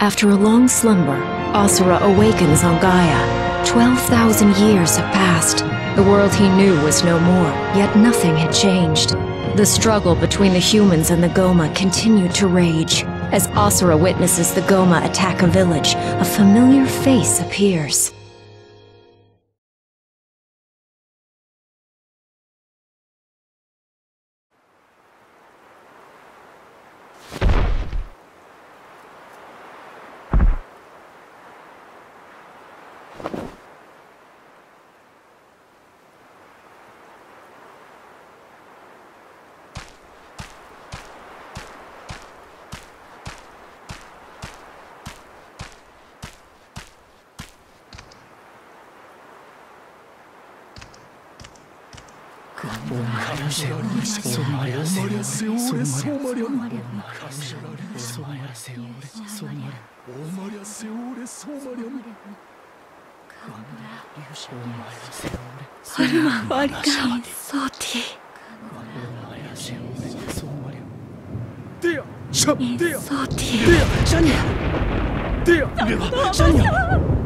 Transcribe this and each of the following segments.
After a long slumber, Asura awakens on Gaea. 12,000 years have passed. The world he knew was no more, yet nothing had changed. The struggle between the humans and the Gohma continued to rage. As Asura witnesses the Gohma attack a village, a familiar face appears. アルマ・ワリカン・ソーティー。ディアシャディアソーティーディアシャニアディアディアシャニア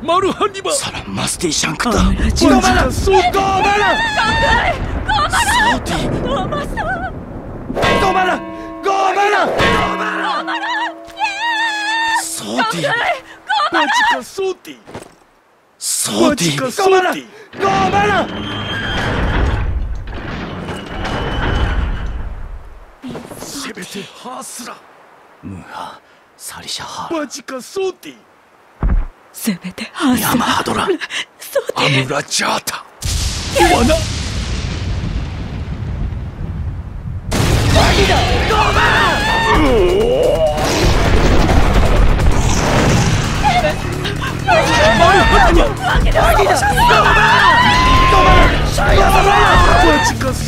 マルハニバサラマステシャンクだ。ゴマラ。ゴマラ。ゴマラ。ゴマラ。ゴマラ。ゴマラゴマラ。ゴマラーマーー。ゴマラ。ゴマラ。ーラー。リシャハマジソーティせめてハー山ハドラアムラジャータイワナマギだ。ゴーバー我近づ。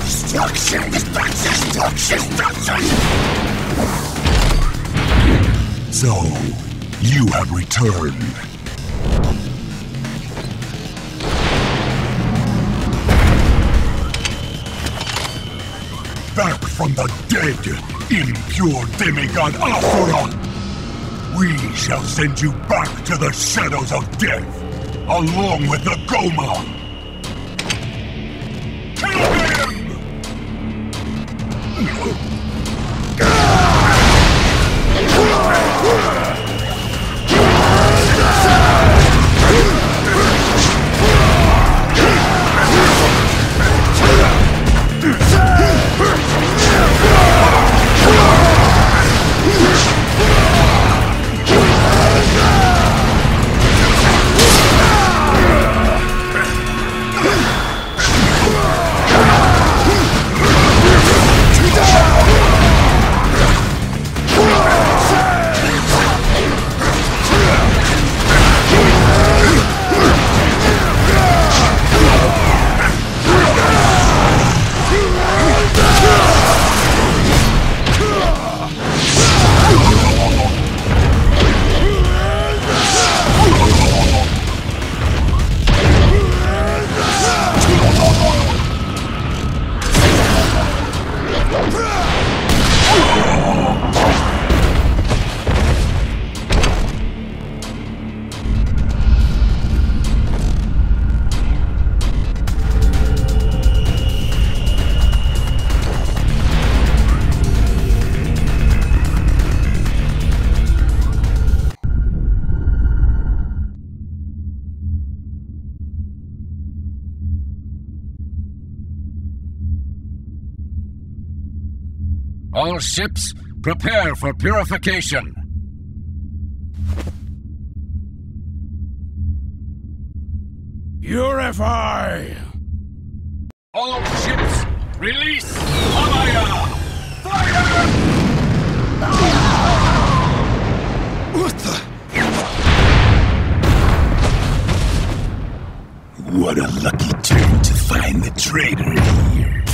Destruction, destruction, destruction, destruction! So, you have returned. Back from the dead, impure demigod Asura! We shall send you back to the shadows of death, along with the Gohma! Kill him! All ships, prepare for purification. Purify! All ships, release Amaya! Fire! What the? What a lucky turn to find the traitor here.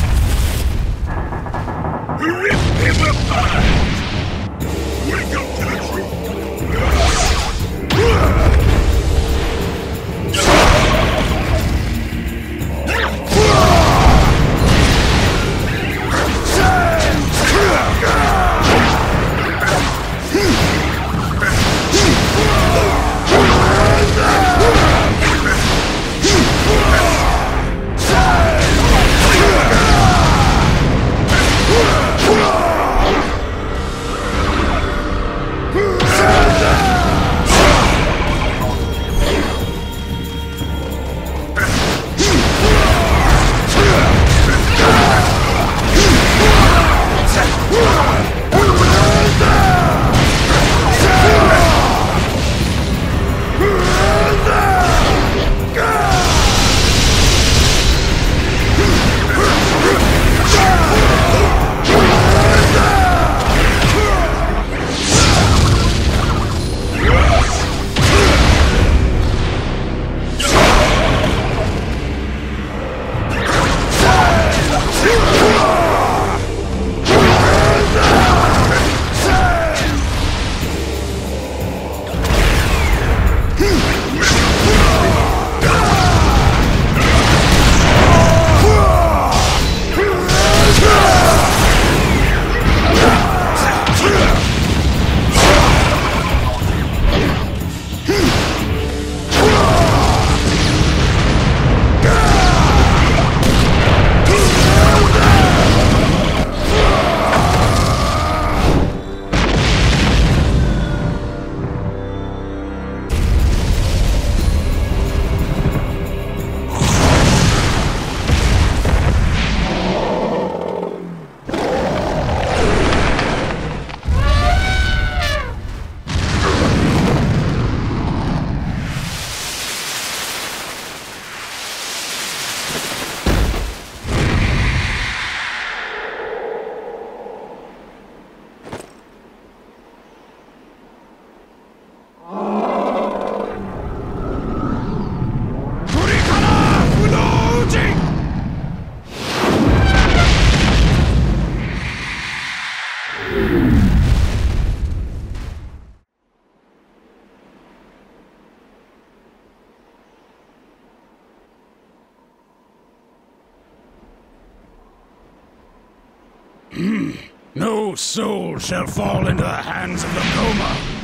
No soul shall fall into the hands of the Gohma.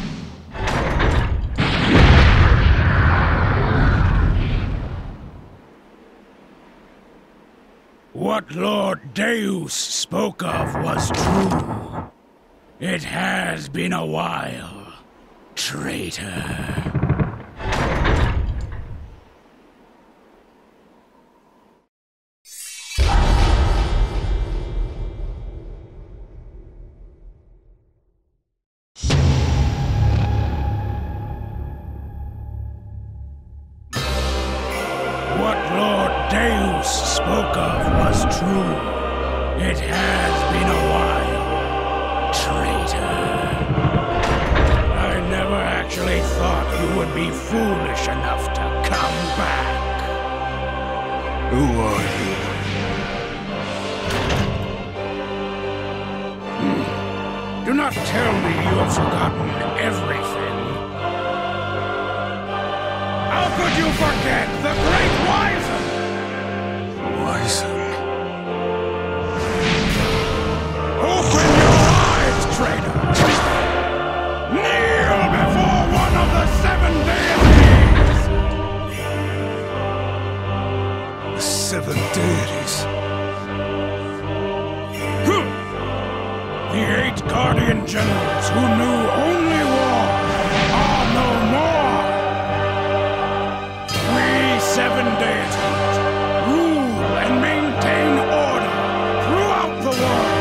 What Lord Deus spoke of was true. It has been a while, traitor. Foolish enough to come back. Who are you? Hmm. Do not tell me you have forgotten everything. How could you forget the great Wyzen? Wyzen. generals who knew only war are no more. We Seven Deities rule and maintain order throughout the world.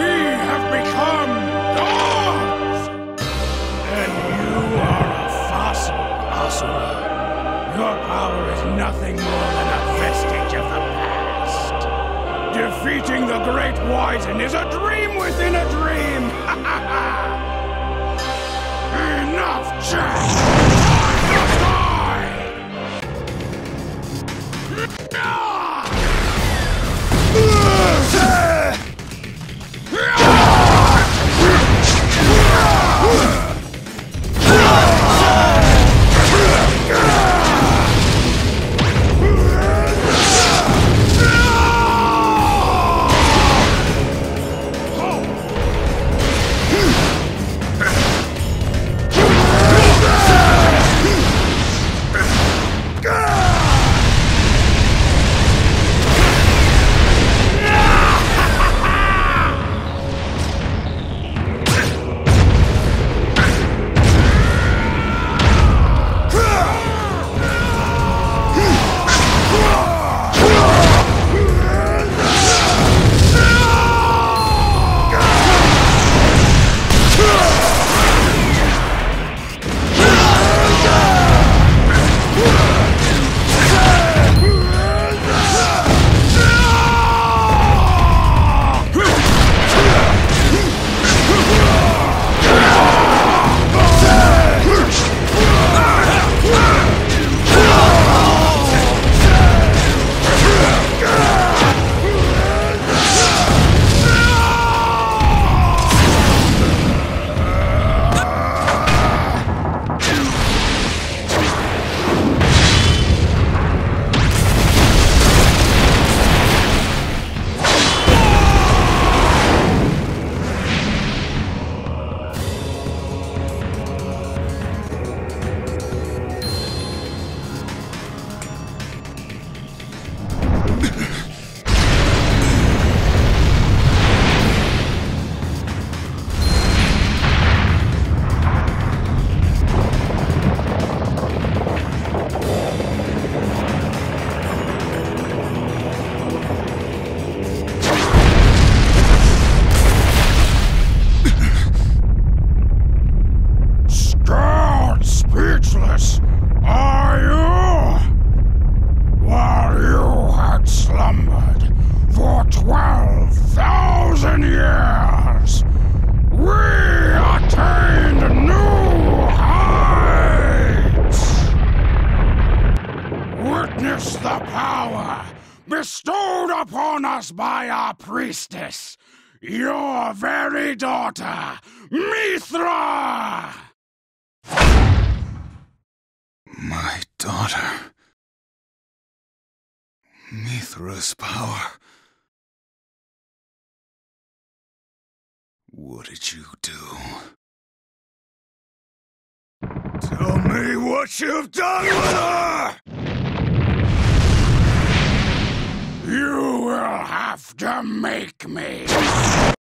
We have become gods, and you are a fossil, Asura. Your power is nothing Defeating the Great Wyzen is a dream within a dream! Enough chat! By our priestess, your very daughter, Mithra! My daughter. Mithra's power. What did you do? Tell me what you've done with her! You will have to make me.